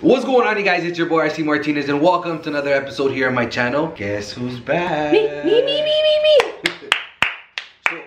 What's going on, you guys? It's your boy RC Martinez, and welcome to another episode here on my channel. Guess who's back? Me, me, me, me, me, me.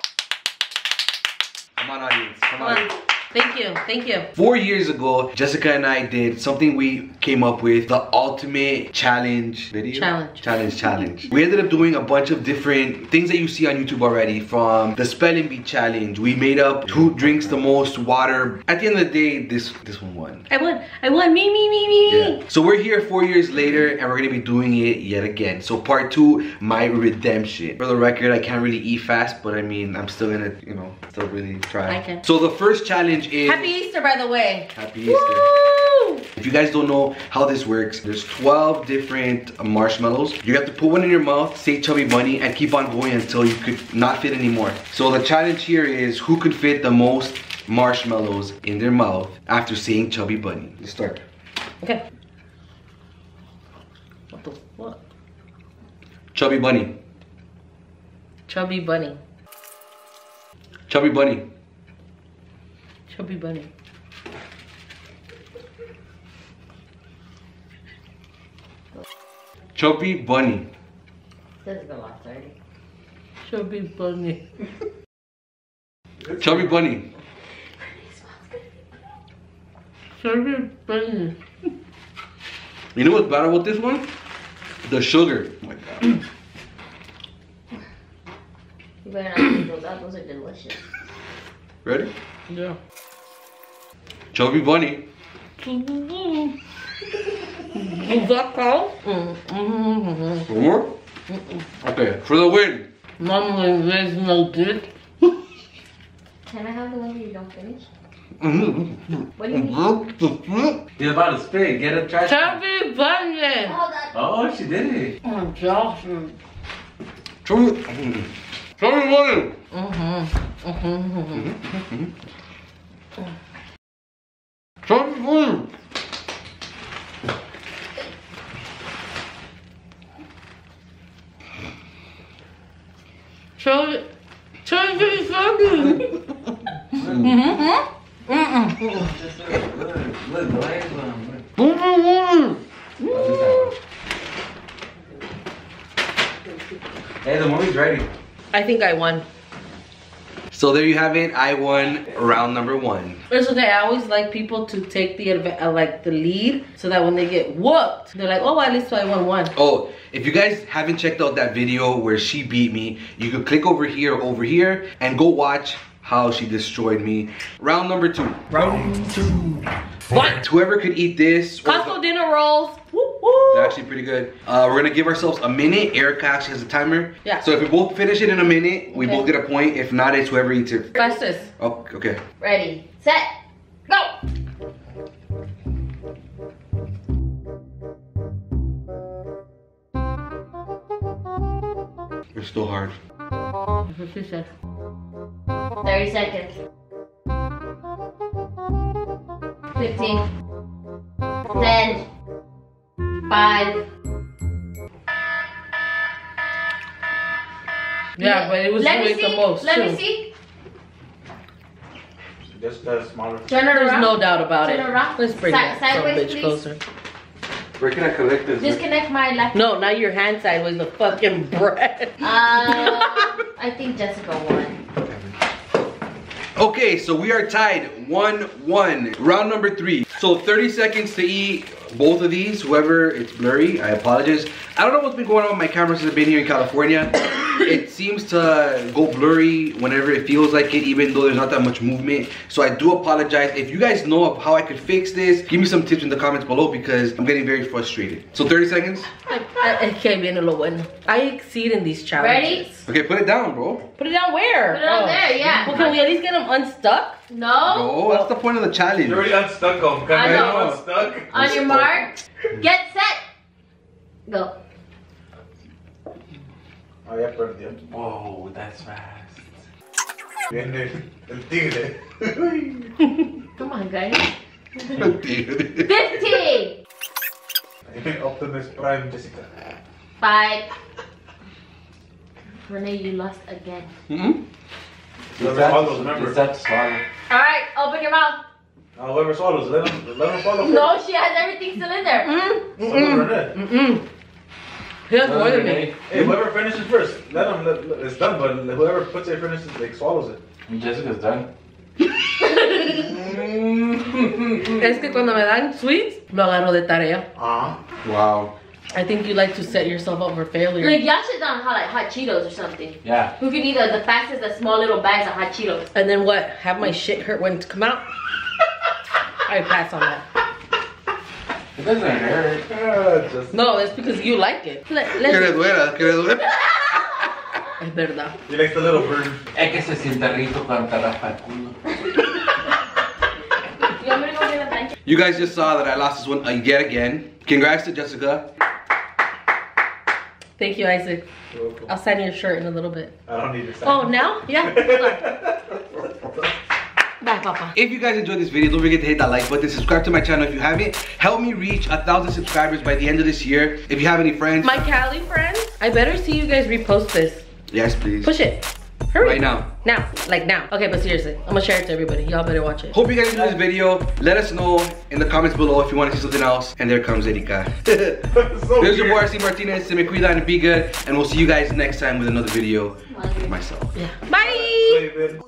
Come on, audience. Come Come on. on. Thank you, thank you. Four years ago, Jessica and I did something we came up with the ultimate challenge video. Challenge. Challenge, challenge. we ended up doing a bunch of different things that you see on YouTube already from the spelling bee challenge. We made up who drinks the most water. At the end of the day, this this one won. I won, I won, me, me, me, me. Yeah. So we're here four years later and we're gonna be doing it yet again. So part two, my redemption. For the record, I can't really eat fast, but I mean, I'm still gonna, you know, still really try. I can. So the first challenge is Happy Easter, by the way. Happy Easter. Woo! If you guys don't know how this works, there's 12 different marshmallows. You have to put one in your mouth, say chubby bunny, and keep on going until you could not fit anymore. So the challenge here is who could fit the most marshmallows in their mouth after saying chubby bunny. Let's start. Okay. What the fuck? Chubby bunny. Chubby bunny. Chubby bunny. Chubby bunny. Chubby bunny. This is the last already. Chubby bunny. Chubby bunny. Chubby bunny. You know what's bad about this one? The sugar. Oh my god. You better not take those. Those are delicious. Ready? Yeah. Chubby bunny. Is that count? Mm, mm, One more? Okay, for the win. Mama, there's no dick. Can I have the one you don't finish? Mm-hmm. What do you mean? He's about to spit. Get a trash. can. Chubby bunny. Hold on. Oh, she did it. Oh, Josh. Chubby. Chubby bunny. Mm-hmm. Mm-hmm. Chubby bunny. Chubby. Chubby. Mm-hmm. Mm-mm. Look, look, the last one. Look. Chubby bunny. Oh, this one. Hey, the movie's ready. I think I won. So there you have it. I won round number one. It's okay. I always like people to take the uh, like the lead, so that when they get whooped, they're like, "Oh, at least I won one." Oh, if you guys haven't checked out that video where she beat me, you could click over here or over here and go watch how she destroyed me. Round number two. Round two. What? Whoever could eat this. or Costco dinner rolls. They're actually pretty good. Uh, we're gonna give ourselves a minute. Erica actually has a timer. Yeah. So if we both finish it in a minute, we Okay. both get a point. If not, it's whoever eats it. Fastest. Oh, okay. Ready, set, go! It's still hard. That's what she said. 30 seconds. 15. 10. 5. Yeah, but it was Let doing me see. the most Let too. me see. Just the smaller. Turn it There's around. no doubt about Turn it. it around. Let's bring Si- that sideways, bitch please. closer. Where can I collect this? Disconnect my left. No, not your hand sideways, the fucking bread. Uh, I think Jessica won. Okay, so we are tied 1-1. Round number three. So 30 seconds to eat both of these. Whoever, it's blurry, I apologize. I don't know what's been going on with my camera since I've been here in California. it seems to go blurry whenever it feels like it, even though there's not that much movement. So I do apologize. If you guys know of how I could fix this, give me some tips in the comments below because I'm getting very frustrated. So 30 seconds. I can't Okay, viene lo bueno. I exceed in these challenges. Ready? Okay, put it down, bro. Put it down where? Put it on Oh. there, yeah. Well, can we at least get them unstuck? No. No, that's the point of the challenge. You already unstuck them. Can I I know. unstuck? On your mark, get set, go. Oh, ya perdió. Whoa, that's fast. Viene el tigre. Come on, guys. Dude. 50. Optimus Prime, Jessica. Five. Renee, you lost again. Mhm. Remember all those, remember? Is that swallow? All right, open your mouth. Uh, whoever swallows, let them, let them swallow. No, she has everything still in there. Mm, Some of mm, them are dead. mm, mm. He has more than me. Hey, whoever finishes first, let them. Let, let- it's done, but whoever puts it finishes, like swallows it. Jessica's done. Es que cuando me dan sweets, lo agarro de tarea. Uh Wow. I think you like to set yourself up for failure. Like y'all should done hot like hot Cheetos or something. Yeah. Who can eat the, the fastest the small little bags of hot Cheetos? and then what? Have my shit hurt when it come out? I pass on that. It doesn't hurt. huh. just. No, it's because you like it. Let, Que le let duela, que le duela. es verdad. He likes the little burn. Es que se siente rico cuando te raspa el culo. You want me to go get a blanket? You guys just saw that I lost this one uh, yet again. Congrats to Jessica. Thank you, Isaac. You're. I'll sign your shirt in a little bit. I don't need to Oh, sign. now? Yeah. Bye, Papa. If you guys enjoyed this video, don't forget to hit that like button, subscribe to my channel if you haven't. Help me reach a thousand subscribers by the end of this year. If you have any friends, My Cali friends, I better see you guys repost this. yes, please. Push it. Hurry. Right now. Now. Like now. Okay, but seriously, I'm gonna share it to everybody. Y'all better watch it. Hope you guys enjoyed this video. Let us know in the comments below if you want to see something else. And there comes Erika. this so is your boy weird. RC Martinez. Se me cuida and be good. And we'll see you guys next time with another video of myself. Yeah. Bye. David.